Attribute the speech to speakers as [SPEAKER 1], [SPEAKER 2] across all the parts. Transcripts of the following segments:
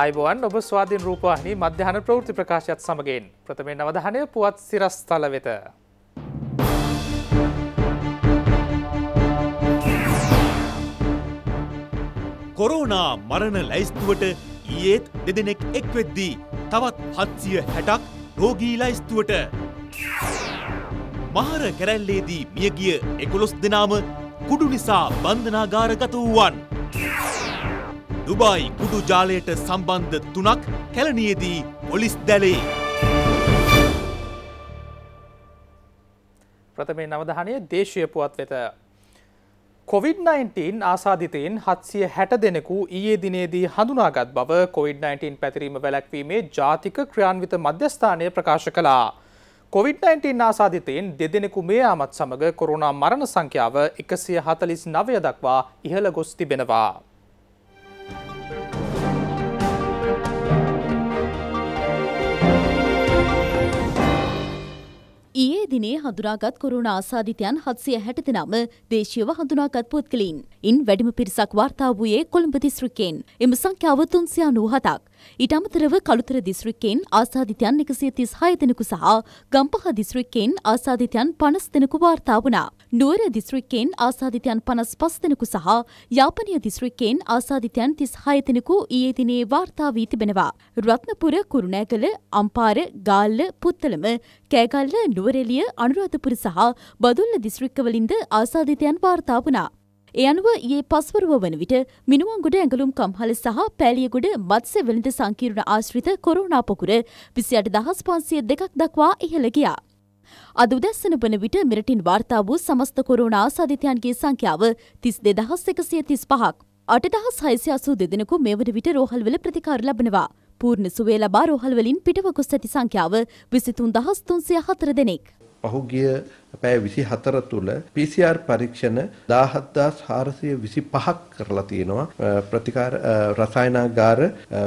[SPEAKER 1] අයිබෝවන් ඔබ ස්වාධීන් රූපවාහිනී මධ්‍යහන ප්‍රවෘති ප්‍රකාශයත් සමගින් ප්‍රථමයෙන් අවධානය පුවත් සිරස්තල වෙත.
[SPEAKER 2] කොරෝනා මරණ ලැයිස්තුවට ඊයේත් දෙදෙනෙක් එක්වෙද්දී තවත් හත්සිය හැටක් රෝගී ලයිස්තුවට. මහර කැරැල්ලේදී මියගිය එකොළොස් දෙනාම කුඩු නිසා බන්ධනාගාරගත වූවන්. දුබයි කුඩු ජාලයට සම්බන්ධ තුනක් කැලනියේදී පොලිස් දැලේ.
[SPEAKER 1] ප්‍රථමයෙන් අවධානය දේශය පුවත් වෙත. COVID-19 ආසාධිතයෙන් හත්සිය හැට දෙනෙකු ඊයේ දිනේදී හඳුනාගත් බව COVID-19 පැතිරීම වැලැක්වීමේ ජාතික ක්‍රියාන්විත මධ්‍යස්ථානය ප්‍රකාශ කළා. COVID-19 ආසාධිතයෙන් දෙදෙනෙකු මේ ආමත් සමග කොරුණා මරණ සංඛ්‍යාව එකසිය හතලිස් නවය දක්වා ඉහළ ගොස් තිබෙනවා.
[SPEAKER 3] ඊයේ දිනේ හඳුනාගත් කොරුණ ආසාධිතයන් හත්සිය හැට දෙනම දේශීයව හඳුනාගත් පුද්ගලයින්. ඉන් වැඩිම පිරිසක් වාර්තා වූයේ කොළඹ දිස්ත්‍රික්කයෙන්. එම සංඛ්‍යාව තුන්සිය අනූහතක්. ඊට අමතරව කළුතර දිස්ත්‍රික්කයෙන් ආසාධිතයන් එකසිය තිස් හය දෙනෙකු සහ ගම්පහ දිස්ත්‍රික්කයෙන් ආසාධිතයන් පනස් දෙනෙකු වාර්තා වුණා. නුවර දිස්ත්‍රික්කයෙන් ආසාධිතයන් පනස් පස් දෙනෙකු සහ යාපනය දිස්ත්‍රික්කයෙන් ආසාධිතයන් තිස් හය දෙනෙකු ඊයේ දිනේ වාර්තා වී තිබෙනවා. රත්නපුර කුරුණෑගල අම්පාර ගාල්ල පුත්තලම කෑගල්ල නුවරෙලිය අනුරාධපුර සහ බදුල්ල දිස්ත්‍රික්කවලින්ද ආසාධිතයන් වාර්තා වුණා. ඒ අනුව ඊයේ පස්වරුව වන විට මිනුවන්ගොඩ ඇඟලුම් කම්හල සහ පෑලියගොඩ මත්ස්‍ය වෙළඳ සංකීර්ණ ආශ්‍රිත කොරෝනා පොකුර විසියට දහස් පන්සිය දෙකක් දක්වා ඉහළ ගියා. අද උදැස්සන වන විට මෙරටින් වාර්තා වූ සමස්ත කොරෝනා ආසාධිතයන්ගේ සංඛ්‍යාව තිස් දෙදහස් එකසිය තිස් පහක්. අටදහස් හයිසි අසූ දෙදෙනෙකු මේ වන විට රෝහල්වල ප්‍රතිකාර ලබනවා. පූර්ණ සුවේ ලබා රෝහල්වලින් පිටව ගොස් ඇති සංඛ්‍යාව විසිතුන් දහස් තුන්සිය හතර දෙනෙක්.
[SPEAKER 4] පහුගිය පැය විසි හතර තුළ PCR පරීක්ෂණ දාහත්දාස් හාරසිය විසි පහක් කරලා තියෙනවා ප්‍රතිකාර රසායනාගාර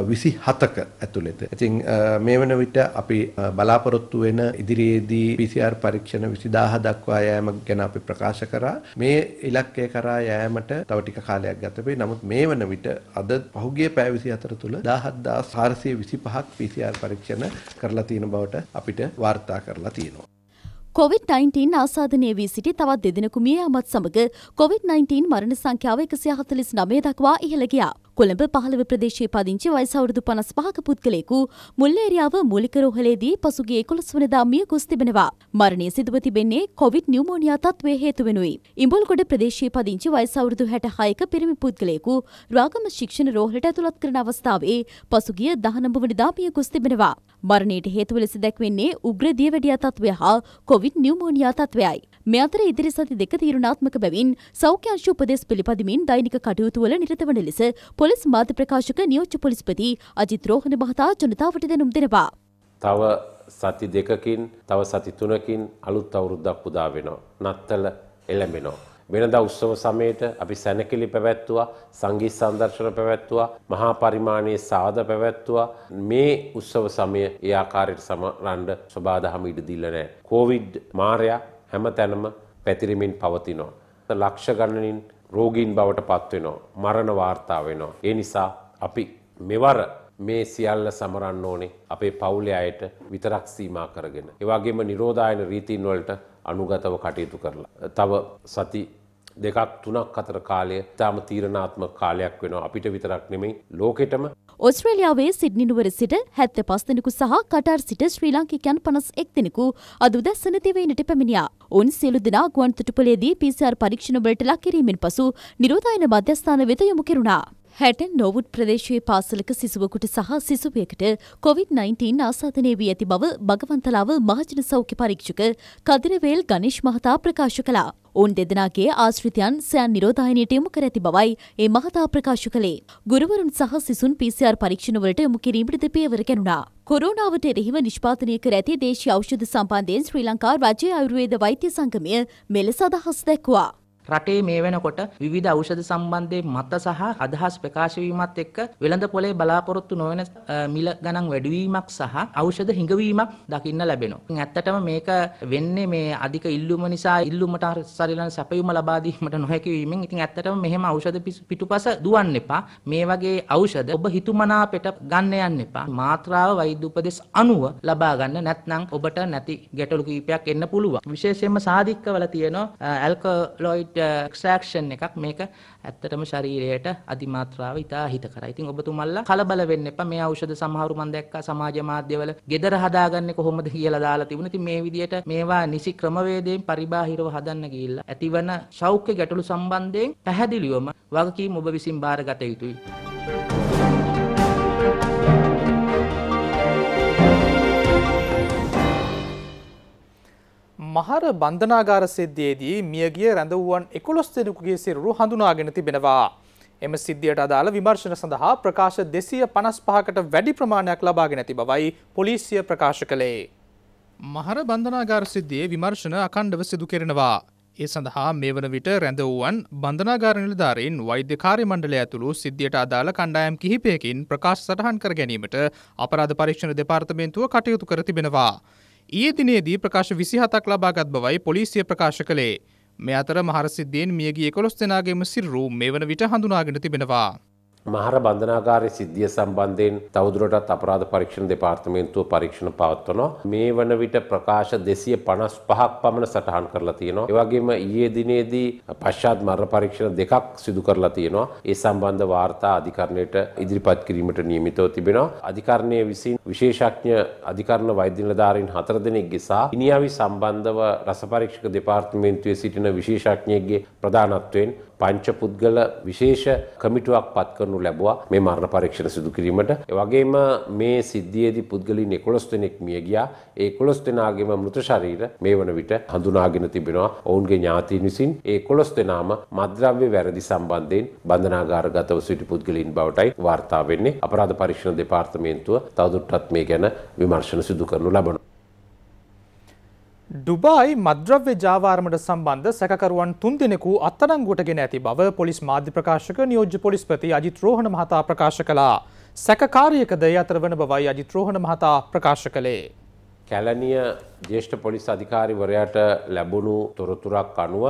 [SPEAKER 4] විසි හතක ඇතුළෙත. ඉතින් මේ වන විට අපි බලාපොරොත්තු වෙන ඉදිරියේදී PCR පරීක්ෂණ විසිදාහ දක්වා යෑම ගැන අපි ප්‍රකාශ කරා. මේ ඉලක්කය කරා යෑමට තව ටික කාලයක් ගත වේ. නමුත් මේ වන විට අද පහුගිය පැය විසි හතර තුළ දාහත්දාස් හාරසිය විසි පහක් PCR පරීක්ෂණ කරලා තියෙන බවට අපිට වාර්තා කරලා තියෙනවා.
[SPEAKER 3] COVID-19 ආසාධනය වී සිටි තවත් දෙදෙනෙකු මිය යාමත් සමග COVID-19 මරණ සංඛ්‍යාව එකසිය හතලිස් නමය දක්වා ඉහළ ගියා. කොළඹ පහළව ප්‍රදේශයේ පදිංචි වයස අවුරුදු පනස් පහක පුද්ගලයෙකු මුල්ලේරියාව මූලික රෝහලේදී පසුගිය එකොළොස් වනදා මිය ගොස් තිබෙනවා. මරණය සිදුව තිබෙන්නේ කොවිඩ් නියුමෝනියා තත්ත්වය හේතු වෙනුයි. ඉඹුල්ගොඩ ප්‍රදේශයේ පදිංචි වයස අවුරුදු හැට හයක පිරිමි පුද්ගලයෙකු රාගම ශික්ෂණ රෝහලට ඇතුළත් කරන අවස්ථාවේ පසුගිය දහනඹ වනදා මිය ගොස් තිබෙනවා. මරණයට හේතුව ලෙස දැක්වෙන්නේ උග්‍ර දියවැඩියා තත්ත්වය හා කොවිඩ් නියුමෝනියා තත්ත්වයයි. මේ අතර ඉදිරි සති දෙක තීරණාත්මක බැවින් සෞඛ්‍යංශ උපදෙස් පිළිපදිමින් දෛනික කටයුතු වල නිරත වන ලෙස පොලිස් මාධ්‍ය ප්‍රකාශක නියෝජ්‍ය පොලිස්පති අජිත් රෝහණ මහතා ජනතාවට දැනුම් දෙනවා.
[SPEAKER 5] තව සති දෙකකින් තව සති තුනකින් අලුත් අවුරුද්දක් පුදා වෙනවා. නත්තල එළඹෙනවා. වෙනදා උත්සව සමයට අපි සැනකිලි පැවැත්තුවා සංගීත සංදර්ශන පැවැත්තුවා මහා පරිමාණයේ සාද පැවැත්තුවා මේ උත්සව සමය ඒ ආකාරයට සමරන්න සබාදහම ඉඩ දීලා නැහැ. කොවිඩ් මාරයා හැම තැනම පැතිරෙමින් පවතිනවා. ලක්ෂ ගණනින් රෝගීන් බවට පත්වෙනවා. මරණ වාර්තා වෙනවා. ඒ නිසා අපි මෙවර මේ සියල්ල සමරන්න ඕනේ අපේ පවුලේ අයට විතරක් සීමා කරගෙන. ඒ වගේම නිරෝධායන රීතීන් වලට අනුගතව කටයුතු කරලා. තව සති දෙකක් තුනක් අතර කාලය තාම තීරණාත්මක කාලයක් වෙනවා අපිට විතරක් නෙමෙයි ලෝකෙටම
[SPEAKER 3] ඔස්ට්‍රේලියාවේ සිඩ්නි නුවර සිට හැත්ත පස් දෙනෙකු සහ කටාර් සිට ශ්‍රී ලාංකිකයන් පනස් එක් දෙනෙකු අද උදැස්සන දිවයිනට පැමිණියා. ඔවුන් සියලු දෙනා ගුවන් තොටුපළේදී PCR පරීක්ෂණ වලට ලක් කිරීමෙන් පසු නිරෝධායන මධ්‍යස්ථාන වෙත යොමු කෙරුණා. හැටන් නොවුඩ් ප්‍රදේශයේ පාසලක සිසුවකුට සහ සිසුවියකට COVID-19 ආසාධනය වී ඇති බව භගවන්තලාව මහජන සෞඛ්‍ය පරීක්ෂක කදිරවේල් ගණේශ් මහතා ප්‍රකාශ කළා. ඔවුන් දෙදෙනාගේ ආශ්‍රිතයන් සයන් නිරෝධායනයට යොමු කර ඇති බවයි ඒ මහතා ප්‍රකාශ කළේ. ගුරුවරුන් සහ සිසුන් PCR පරීක්ෂණවලට යොමු කිරීමටද පියවර ගැනුණා. කොරෝනාවට එරෙහිව නිෂ්පාදනය කර ඇති දේශීය ඖෂධ සම්බන්ධයෙන් ශ්‍රී ලංකා රජයේ ආයුර්වේද වෛද්‍ය සංගමය මෙලෙස අදහස් දැක්වුවා.
[SPEAKER 6] රටේ මේ වෙනකොට විවිධ ඖෂධ සම්බන්ධයෙන් මත සහ අදහස් ප්‍රකාශ වීමත් එක්ක වෙළඳ පොලේ බලාපොරොත්තු නොවන මිල ගණන් වැඩිවීමක් සහ ඖෂධ හිඟවීමක් දකින්න ලැබෙනවා. ඉතින් ඇත්තටම මේක වෙන්නේ මේ අධික ඉල්ලුම නිසා ඉල්ලුමට සරිලන සැපයුම ලබා දීමට නොහැකි වීමෙන්. ඉතින් ඇත්තටම මෙහෙම ඖෂධ පිටුපස දුවන්න එපා. මේ වගේ ඖෂධ ඔබ හිතුමනාපෙට ගන්න යන්න එපා. මාත්‍රාව වෛද්‍ය උපදෙස් අනුව ලබා ගන්න නැත්නම් ඔබට නැති ගැටලු කිහිපයක් එන්න පුළුවන්. විශේෂයෙන්ම සාධික්කවල තියෙනවා ඇල්කලොයිඩ් එක්ස්ට්‍රැක්ෂන් uh, එකක් මේක ඇත්තටම ශරීරයට අධිමාත්‍රාව ඉතා හිතකරයි. ඉතින් ඔබතුමල්ලා කලබල වෙන්න එපා. මේ ඖෂධ සමහරු මම දැක්කා සමාජ මාධ්‍යවල gedara හදාගන්නේ කොහොමද කියලා දාලා තිබුණා. ඉතින් මේ විදිහට මේවා නිසි ක්‍රමවේදයෙන් පරිබාහිරව හදන්න ගිහිල්ලා ඇතිවන ශෞක්‍ය ගැටලු සම්බන්ධයෙන් පැහැදිලිවම වගකීම් ඔබ විසින් බාරගත යුතුයි.
[SPEAKER 1] මහර බන්ධනාගාර සිද්ධියේදී මියගිය රැඳවුවන් එකොළොස් දෙනෙකුගේ සිරුරු හඳුනාගෙන තිබෙනවා. එම සිද්ධියට අදාළ විමර්ශන සඳහා ප්‍රකාශ දෙසිය පනස් පහකට වැඩි ප්‍රමාණයක් ලබාගෙන ඇති බවයි පොලිසිය ප්‍රකාශ කළේ. මහර බන්ධනාගාර සිද්ධියේ විමර්ශන අකණ්ඩව සිදු කෙරෙනවා. ඒ සඳහා මේ වන විට රැඳවුවන් බන්ධනාගාර නිලධාරීන් වෛද්‍ය කාර්ය මණ්ඩලය ඇතුළු සිද්ධියට අදාළ කණ්ඩායම් කිහිපයකින් ප්‍රකාශ සටහන් කර ගැනීමට අපරාධ පරීක්ෂණ දෙපාර්තමේන්තුව කටයුතු කර තිබෙනවා. ඊයේ දිනේදී ප්‍රකාශ විසිහතක් ලබාගත් බවයි පොලිසිය ප්‍රකාශ කළේ. මේ අතර මහරසිද්ධියෙන් මියගිය එකොළොස් දෙනාගේම සිරුරු මේ වන විට හඳුනාගෙන තිබෙනවා.
[SPEAKER 5] මහර බන්ධනාගාරය සිද්ධිය සම්බන්ධයෙන් තවදුරටත් අපරාධ පරීක්ෂණ දෙපාර්තමේන්තුව පරීක්ෂණ පවත්වනවා. මේ වන විට ප්‍රකාශ දෙසිය පනස් පහක් පමණ සටහන් කරලා තියෙනවා. ඒවගේම ඊයේ දිනේදී පශ්චාත් මරණ පරීක්ෂණ දෙකක් සිදු කරලා තියෙනවා. ඒ සම්බන්ධ වාර්තා අධිකරණයට ඉදිරිපත් කිරීමට නියමිතව තිබෙනවා. අධිකරණය විසින් විශේෂඥ අධිකරණ වෛද්‍ය නිලධාරීන් හතර දෙනෙක්ගේ සහ ඉනියාවි සම්බන්ධව රස පරීක්ෂක දෙපාර්තමේන්තුවේ සිටින විශේෂඥයෙක්ගේ ප්‍රධානත්වයෙන් පංච පුද්ගල විශේෂ කමිටුවක් පත් කරනු ලැබුවා මේ මරණ පරීක්ෂණ සිදු කිරීමට. ඒ වගේම මේ සිද්ධියේදී පුද්ගලයන් 11 දෙනෙක් මිය ගියා. ඒ 11 දෙනාගේම මෘත ශරීර මේ වන විට හඳුනාගෙන තිබෙනවා. ඔවුන්ගේ ඥාතීන් විසින් ඒ 11 දෙනාම මද්ද්‍රව්‍ය වැරදි සම්බන්ධයෙන් බන්ධනාගාරගතව සිටි පුද්ගලයන් බවටයි වාර්තා වෙන්නේ. අපරාධ පරීක්ෂණ දෙපාර්තමේන්තුව තවදුරටත් මේ ගැන විමර්ශන සිදු කරනු ලබනවා.
[SPEAKER 1] ඩුබායි මද්‍රව්‍ය ජාවාරමට සම්බන්ධ සැකරුවන් තුන් දෙනෙකු අත්අඩංගුවට ගෙන ඇති බව පොලිස් මාධ්‍ය ප්‍රකාශක නියෝජ්‍ය පොලිස්පති අජිත් රෝහණ මහතා ප්‍රකාශ කළා. සැකකාරියකද ඒ අතර වන බවයි අජිත් රෝහණ මහතා ප්‍රකාශ කළේ.
[SPEAKER 5] කැලනිය ජේෂ්ඨ පොලිස් අධිකාරිවරයාට ලැබුණු තොරතුරක් අනුව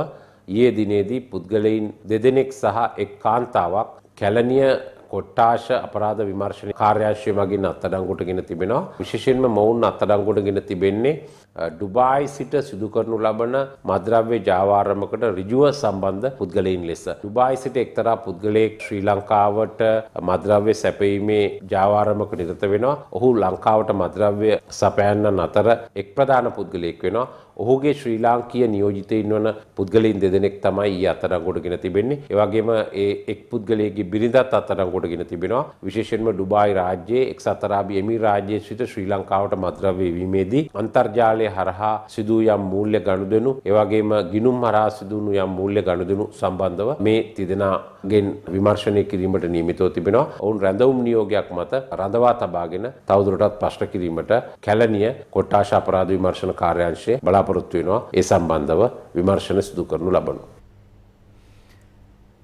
[SPEAKER 5] ඊයේ දිනේදී පුද්ගලයින් දෙදෙනෙක් සහ එක් කාන්තාවක් කැලනිය කොට්ටාශ අපරාධ විමර්ශන කාර්යාංශය මගින් අත්අඩංගුවට ගෙන තිබෙනවා. විශේෂයෙන්ම මොවුන් අත්අඩංගුවට ගෙන තිබෙන්නේ ඩුබායි සිට සිදු කරනු ලබන මද්‍රව්‍ය ජාවාරමකට ඍජුව සම්බන්ධ පුද්ගලයින් ලෙස. ඩුබායි සිට එක්තරා පුද්ගලයෙක් ශ්‍රී ලංකාවට මද්‍රව්‍ය සැපීමේ ජාවාරමක නිරත වෙනවා. ඔහු ලංකාවට මද්‍රව්‍ය සපයන්නන් අතර එක් ප්‍රධාන පුද්ගලයෙක් වෙනවා. ඔහුගේ ශ්‍රී ලාංකීය නියෝජිතයින් වන පුද්ගලයින් දෙදෙනෙක් තමයි ඊ අත්අඩංගුවට ගෙන තිබෙන්නේ. ඒ වගේම ඒ එක් පුද්ගලයෙකුගේ බිරිඳත් අත්අඩංගුවට ගෙන තිබෙනවා. විශේෂයෙන්ම ඩුබායි රාජ්‍යයේ එක්සත් අරාබි එමි රාජ්‍යයේ සිට ශ්‍රී ලංකාවට මද්‍රව්‍ය වීමේදී අන්තර්ජාලය හරහා සිදු යම් මූල්‍ය ගනුදෙනු ඒ වගේම ගිනුම් හරහා සිදුවුණු යම් මූල්‍ය ගනුදෙනු සම්බන්ධව මේ තිදෙනාගෙන් විමර්ශනය කිරීමට නියමිතව තිබෙනවා. ඔවුන් රැඳවුම් නියෝගයක් මත රඳවා තබාගෙන තවදුරටත් ප්‍රශ්න කිරීමට කැලණිය කොට්ටාශ අපරාධ විමර්ශන කාර්යාංශය බලාපොරොත්තු වෙනවා. ඒ සම්බන්ධව විමර්ශන සිදු කරනු ලබනවා.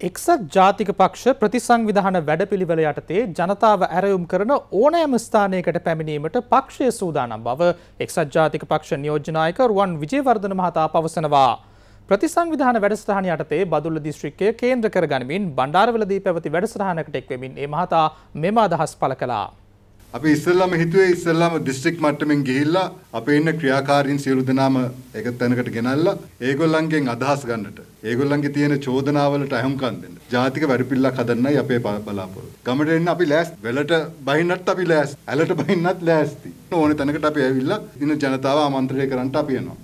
[SPEAKER 1] එක්සත් ජාතික පක්ෂ ප්‍රතිසංවිධාන වැඩපිළිවෙල යටතේ ජනතාව ඇරයුම් කරන ඕනෑම ස්ථානයකට පැමිණීමට පක්ෂය සූදානම් බව එක්සත් ජාතික පක්ෂ නියෝජනායක රුවන් විජේවර්ධන මහතා පවසනවා. ප්‍රතිසංවිධාන වැඩසටහන යටතේ බදුල්ල දිස්ත්‍රික්කය කේන්ද්‍ර කර ගනිමින් බණ්ඩාරවලදී පැවති වැඩසටහනකට එක්වෙමින් ඒ මහතා මෙම අදහස් පළ කළා.
[SPEAKER 7] අපි ඉස්සෙල්ලාම හිතුවේ ඉස්සෙල්ලාම දිස්ත්‍රික් මට්ටමින් ගිහිල්ලා අපේ ඉන්න ක්‍රියාකාරීන් සියලු දෙනාම එක තැනකට ගෙනල්ලා ඒගොල්ලන්ගෙන් අදහස් ගන්නට ඒගොල්ලන්ගේ තියෙන චෝදනාවලට අහුම්කම් දෙන්න. ජාතික වැඩපිළිවෙලක් හදන්නයි අපේ බලාපොරොත්තු. ගමට එන්න අපි ලෑස්ති. වෙලට බහින්නත් අපි ලෑස්ති. ඇලට බහින්නත් ලෑස්ති. ඕනේ තැනකට අපි ඇවිල්ලා ඉන්න ජනතාව ආමන්ත්‍රණය කරන්නට අපි එනවා.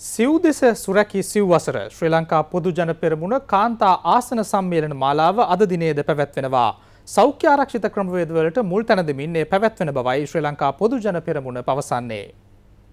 [SPEAKER 1] සිව් දෙස සුරැකී සිව් වසර ශ්‍රී ලංකා පොදු ජන පෙරමුණ කාන්තා ආසන සම්මේලන මාලාව අද දිනේද පැවැත්වෙනවා. සෞඛ්‍ය ආරක්ෂිත ක්‍රමවේදවලට මුල් තැන දෙමින් ඒ පැවැත්වෙන බවයි ශ්‍රී ලංකා පොදු ජන පෙරමුණ පවසන්නේ.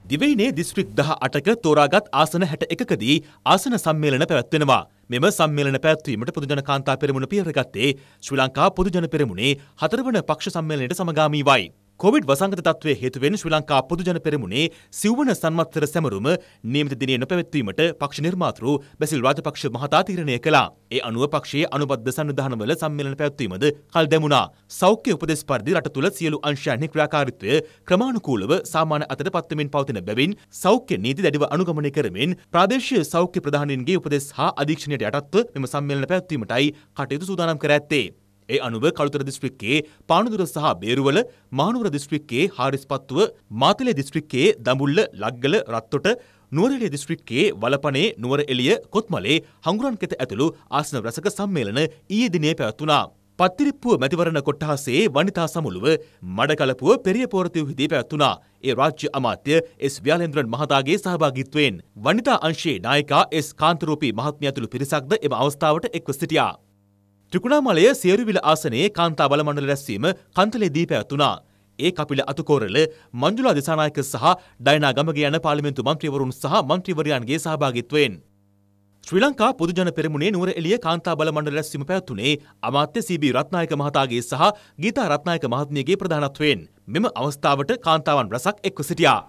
[SPEAKER 2] දිවයිනේ දිස්ත්‍රික් දහ අටක තෝරාගත් ආසන හැට එකකදී ආසන සම්මේලන පැවැත්වෙනවා. මෙම සම්මේලන පැවැත්වීමට පොදුජන කාන්තා පෙරමුණ පියරගත්තේ ශ්‍රී ලංකා පොදුජන පෙරමුණේ හතරවන පක්ෂ සම්මේලනයට සමගාමීවයි. කොවිඩ් වසංගත තත්ත්වය හේතුවෙන් ශ්‍රී ලංකා පොදුජන පෙරමුණේ සිව්වන සන්මත්තර සැමරුම නියමිත දිනේ නොපැවැත්වීමට පක්ෂ නිර්මාතෘ බැසිල් රාජපක්ෂ මහතා තීරණය කළා. ඒ අනුව පක්ෂයේ අනුබද්ධ සංවිධානවල සම්මේලන පැවැත්වීමද කල් දැමුණා. සෞඛ්‍ය උපදෙස් පරිදි රට තුළ සියලු අංශයන්හි ක්‍රියාකාරීත්වය ක්‍රමානුකූලව සාමාන්‍ය අතට පත්වමින් පවතින බැවින් සෞඛ්‍ය නීති දැඩිව අනුගමනය කරමින් ප්‍රාදේශීය සෞඛ්‍ය ප්‍රධානීන්ගේ උපදෙස් හා අධීක්ෂණයට යටත්ව මෙම සම්මේලන පැවැත්වීමටයි කටයුතු සූදානම් කර ඇත්තේ. ඒ අනුව කළුතර දිස්ත්‍රික්කයේ පානුදුර සහ බේරුවල මානුවර දිස්ත්‍රික්කයේ හාරිස්පත්තුව මාතලේ දිස්ත්‍රික්කයේ දඹුල්ල ලග්ගල රත්තොට නුවරඑළිය දිස්ත්‍රික්කයේ වලපනේ නුවර එළිය කොත්මලේ හංගුරන් කෙත ඇතුළු ආසන රසක සම්මේලන ඊයේ දිනේ පැවැත්වුණා. පත්තිරිප්පුව මැතිවරණ කොට්ටහසේ වනිතා සමුළුව මඩකලපුව පෙරිය පෝරතිවහිදී පැවැත්වුණා. ඒ රාජ්‍ය අමාත්‍ය එස් ව්‍යාලේන්ද්‍රන් මහතාගේ සහභාගිත්වයෙන් වනිතා අංශයේ නායිකා එස් කාන්තරූපී මහත්මිය ඇතුළු පිරිසක්ද එම අවස්ථාවට එක්ව සිටියා. ත්‍රිකුණාමලය සියරුවිල ආසනයේ කාන්තා බලමණ්ඩල රැස්වීම කන්තලේදී පැවැත්වුණා. ඒ කපිල අතුකෝරල මංජුලා දිසානායක සහ ඩයනා ගමගේ යන පාර්ලිමේන්තු මන්ත්‍රීවරුන් සහ මන්ත්‍රීවරයන්ගේ සහභාගිත්වයෙන් ශ්‍රී ලංකා පොදුජන පෙරමුණේ නුවර එළිය කාන්තා බල මණ්ඩල රැස්වීම පැවැත්වුණේ අමාත්‍ය සීබී රත්නායක මහතාගේ සහ ගීතා රත්නායක මහත්මියගේ ප්‍රධානත්වයෙන් මෙම අවස්ථාවට කාන්තාවන් රසක් එක්ව සිටියා.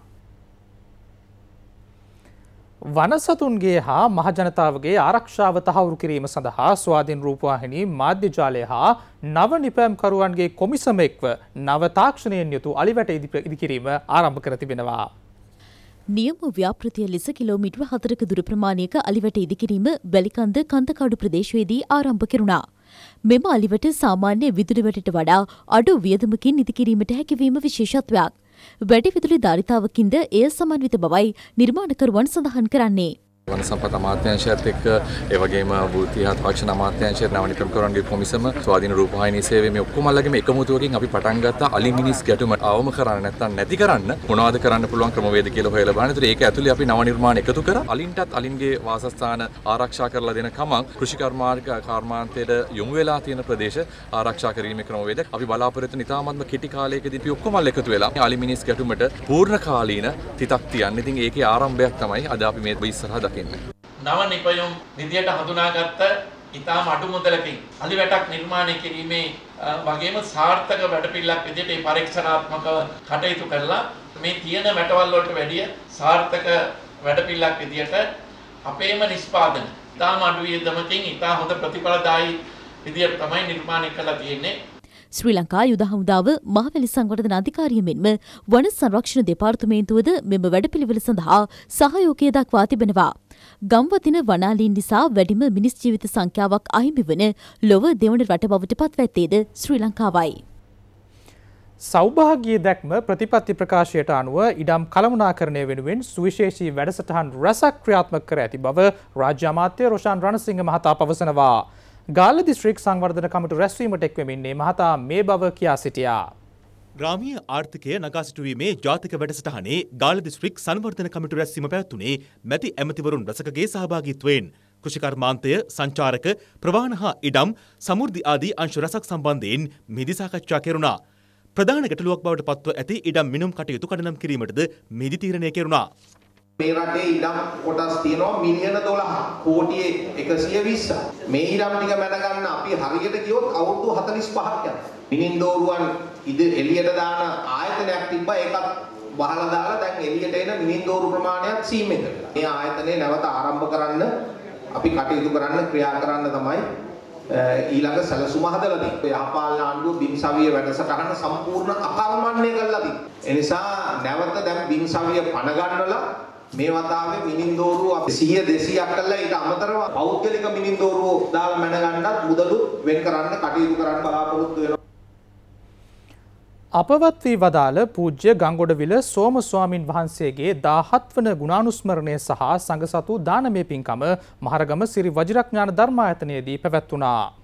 [SPEAKER 1] වනසතුන්ගේ හා මහජනතාවගේ ආරක්ෂාව තහවුරු කිරීම සඳහා ස්වාධීන් රූපවාහිනී මාධ්‍ය ජාලය හා නව නිපැම්කරුවන්ගේ කොමිසම එක්ව නව තාක්ෂණයෙන් යුතු අලිවැට ඉදිකිරීම ආරම්භ කර තිබෙනවා.
[SPEAKER 3] නියම ව්‍යාපෘතිය ලෙස කිලෝමිට්‍ර හතරක දුර ප්‍රමාණයක අලිවට ඉදිකිරීම වැලිකන්ද කන්දකාඩු ප්‍රදේශයේදී ආරම්භ කෙරුණා. මෙම අලිවට සාමාන්‍ය විදුලිවැටට වඩා අඩු වියදමකින් ඉදිකිරීමට හැකිවීම විශේෂත්වයක්. වැඩි විදුලි ධාරිතාවකින්ද එය සමන්විත බවයි නිර්මාණකරුවන් සඳහන් කරන්නේ.
[SPEAKER 8] වන සම්පත් අමාත්‍යංශයත් එක්ක ඒ වගේම වෘත්ති හා තාක්ෂණ අමාත්‍යංශයත් නව නිපදකරන්ගේ කොමිසම ස්වාධීන රූපවාහිනී සේවයේ මේ ඔක්කොම අල්ලගෙන එකමුතුවකින් අපි පටන් ගත්තා අලි මිනිස් ගැටුම අවම කරන්න නැත්නම් නැති කරන්න මොනවද කරන්න පුළුවන් ක්‍රමවේද කියලා හොයලා බලන. ඒතර ඒක ඇතුලේ අපි නව නිර්මාණ එකතු කර අලින්ටත් අලින්ගේ වාසස්ථාන ආරක්ෂා කරලා දෙන කමක් කෘෂි කර්මාර්ග කර්මාන්තයට යොමු වෙලා තියෙන ප්‍රදේශ ආරක්ෂා කිරීමේ ක්‍රමවේද අපි බලාපොරොත්තු වෙන ඉතාමත්ම කෙටි කාලයකදී අපි ඔක්කොම එකතු වෙලා අලි මිනිස් ගැටුමට පූර්ණ කාලීන තිතක් තියන්න. ඉතින් ඒකේ ආරම්භයක් තමයි අද අපි මේ ඉස්සරහා දකින්නේ.
[SPEAKER 9] නව නිපයුම් විදියට හඳුනාගත්ත ඉතාම අඩු මුදලකින් අලි වැටක් නිර්මාණය කිරීමේ වගේම සාර්ථක වැඩපිළිවෙලක් විදියට මේ පරීක්ෂණාත්මකව කටයුතු කරලා මේ තියෙන වැටවල් වලට වැඩිය සාර්ථක වැඩපිළිවෙලක් විදියට අපේම නිෂ්පාදන ඉතාම අඩු වියදමකින් ඉතා හොඳ ප්‍රතිඵලදායී විදියට තමයි නිර්මාණය කරලා තියෙන්නේ.
[SPEAKER 3] ශ්‍රී ලංකා යුද හමුදාව මහවැලි සංවර්ධන අධිකාරිය මෙන්ම වන සංරක්ෂණ දෙපාර්තමේන්තුවද මෙම වැඩපිළිවෙල සඳහා සහයෝගය දක්වා තිබෙනවා. ගම්වතින වනාලීන් නිසා වැඩිම මිනිස් ජීවිත සංඛ්‍යාවක් අහිමි වන ලොව දෙවන රට බවට පත්වැත්තේද ශ්‍රී ලංකාවයි.
[SPEAKER 1] සෞභාගිය දැක්ම ප්‍රතිපත්ති ප්‍රකාශයට අනුව ඉඩම් කළමනාකරණය වෙනුවෙන් සුවිශේෂී වැඩසටහන් රැසක් ක්‍රියාත්මක කර ඇති බව රාජ්‍ය අමාත්‍ය රොෂාන් රණසිංහ මහතා පවසනවා. ගාල්ල දිස්ත්‍රික් සංවර්ධන කමිටු රැස්වීමට එක්වෙමින්නේ මහතා මේ බව කියා සිටියා.
[SPEAKER 2] ග්‍රාමීය ආර්ථිකය නගා සිටුවීමේ ජාතික වැඩසටහනේ ගාල දිස්ත්‍රික් සංවර්ධන කමිටු රැස්වීම පැවැත්වුණේ මැති ඇමතිවරුන් රසකගේ සහභාගීත්වයෙන් කෘෂිකර්මාන්තය සංචාරක ප්‍රවාහන හා ඉඩම් සමුෘද්ධි ආදී අංශ රසක් සම්බන්ධයෙන් මිදි සාකච්ඡා කෙරුණා. ප්‍රධාන ගැටලුවක් බවට පත්ව ඇති ඉඩම් මිනුම් කටයුතු කඩනම් කිරීමටද මිදි තීරණය කෙරුණා.
[SPEAKER 10] මේ රටේ ඉඩම් කොටස් තියෙනවා මිලියන 12 කෝටි 120. මේ ඉඩම් ටික මැනගන්න අපි හරියට කිව්වොත් අවුරුදු 45ක් යනවා. මිනින්දෝරුවන් ඉද එළියට දාන ආයතනයක් තිබ්බා ඒකත් වහලා දාලා දැන් එළියට එන මිනින්දෝරු ප්‍රමාණයත් සීමිත වෙලා. මේ ආයතනය නැවත ආරම්භ කරන්න අපි කටයුතු කරන්න ක්‍රියා කරන්න තමයි ඊළඟ සැලසුම හදලා තියෙන්නේ. යහපාලන ආණ්ඩුව බිම්සවිය වැඩසටහන සම්පූර්ණ අකර්මණ්‍ය කරලා තියෙනවා. ඒ නිසා නැවත දැන් බිම්සවිය පණ ගන්නලා මේ වතාවේ මිනින්දෝරුව 100 200ක් කළා ඊට අමතරව පෞද්ගලික මිනින්දෝරුව දාලා මැන ගන්නත් මුදලු වෙන් කරන්න කටයුතු කරන්න බලාපොරොත්තු වෙනවා.
[SPEAKER 1] අපවත් වී වදාළ පූජ්‍ය ගංගොඩවිල සෝම ස්වාමින් වහන්සේගේ දාහත් වන ගුණානුස්මරණය සහ සඟසතු දානමය පින්කම මහරගම සිරි වජරඥාන ධර්මායතනයේදී පැවැත්වුණා.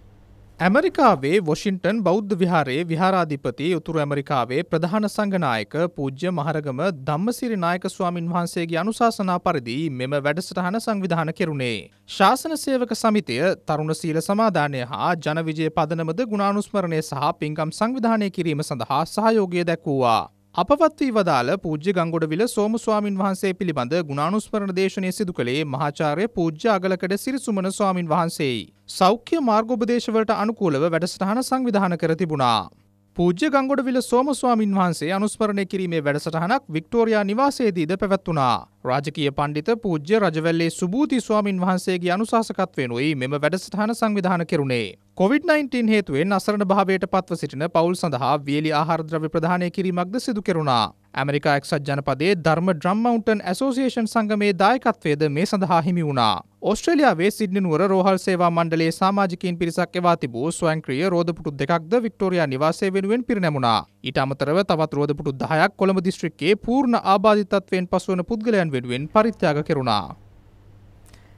[SPEAKER 1] ඇමරිකාවේ වොෂින්ටන් බෞද්ධ විහාරයේ විහාරාධිපති උතුරු ඇමරිකාවේ ප්‍රධාන සංගනායක පූජ්‍ය මහරගම ධම්මසිරි නායක ස්වාමින් වහන්සේගේ අනුශාසනා පරිදි මෙම වැඩසටහන සංවිධාන කෙරුණේ. ශාසන සේවක සමිතිය තරුණ සීල සමාධානය හා ජනවිජය පදනමද ගුණානුස්මරණය සහ පින්කම් සංවිධානය කිරීම සඳහා සහයෝගය දැක්වූවා. අපවත් වී වදාළ පූජ්‍ය ගංගොඩවිල සෝම ස්වාමින් වහන්සේ පිළිබඳ ගුණානුස්මරණ දේශනය සිදු කළේ මහාචාර්ය පූජ්‍ය අගලකඩ සිරිසුමන ස්වාමින් වහන්සේයි. සෞඛ්‍ය මාර්ගෝපදේශවලට අනුකූලව වැඩසටහන සංවිධාන කර තිබුණා. පූජ්‍ය ගංගොඩවිල සෝමස්වාමින් වහන්සේ අනුස්මරණය කිරීමේ වැඩසටහනක් වික්ටෝරයා නිවාසේදීද පැවැත්වුණා. රාජකීය පණ්ඩිත පූජ්‍ය රජවැල්ලේ සුභූති ස්වාමින් වහන්සේගේ අනුශාසකත්වයෙනුයි මෙම වැඩසටහන සංවිධාන කෙරුණේ. COVID-19 හේතුවෙන් අසරණ භාවයට පත්ව සිටින පවුල් සඳහා වියලි ආහාරද්‍රව්‍ය ප්‍රදානය කිරීමක්ද සිදු කෙරුණා. ඇමරිකා එක්සත් ජනපදයේ ධර්ම ඩ්‍රම් මවුන්ටන් ඇසෝසියේෂන් සංගමේ දායකත්වයද මේ සඳහා හිමි වුණා. ඕස්ට්‍රේලියාවේ සිඩ්නි නුවර රෝහල් සේවා මණ්ඩලයේ සමාජිකයින් පිරිසක් එවා තිබූ ස්වයංක්‍රීය රෝදපුටු දෙකක්ද වික්ටෝරියා නිවාසය වෙනුවෙන් පිරිනැමුණා. ඊට අමතරව තවත් රෝදපුටු 10ක් කොළඹ දිස්ත්‍රික්කයේ පූර්ණ ආබාධිතත්වයෙන් පසුවන පුද්ගලයන් වෙනුවෙන් පරිත්‍යාග කෙරුණා.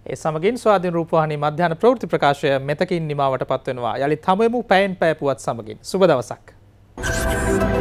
[SPEAKER 1] ඒ සමගින් ස්වාධීන රූපවාහිනී මධ්‍යන ප්‍රවෘත්ති ප්‍රකාශය මෙතකින් නිමාවට පත්වෙනවා. යලි තමයමු පැයෙන් පැය පුවත් සමගින්. සුබ දවසක්. Thank you.